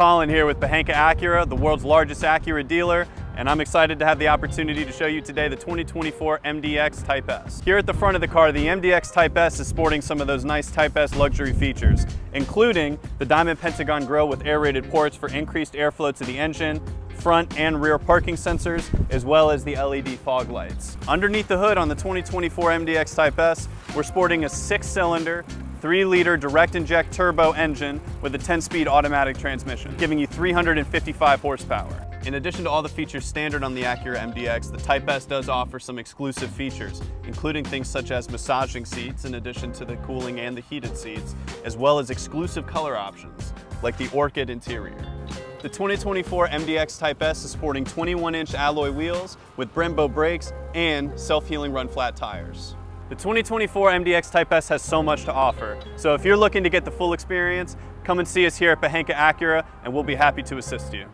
Colin here with Pohanka Acura, the world's largest Acura dealer, and I'm excited to have the opportunity to show you today the 2024 MDX Type S. Here at the front of the car, the MDX Type S is sporting some of those nice Type S luxury features, including the Diamond Pentagon grille with aerated ports for increased airflow to the engine, front and rear parking sensors, as well as the LED fog lights. Underneath the hood on the 2024 MDX Type S, we're sporting a six-cylinder, 3-liter direct inject turbo engine with a 10-speed automatic transmission, giving you 355 horsepower. In addition to all the features standard on the Acura MDX, the Type S does offer some exclusive features, including things such as massaging seats in addition to the cooling and the heated seats, as well as exclusive color options, like the Orchid interior. The 2024 MDX Type S is sporting 21-inch alloy wheels with Brembo brakes and self-healing run flat tires. The 2024 MDX Type S has so much to offer, so if you're looking to get the full experience, come and see us here at Pohanka Acura and we'll be happy to assist you.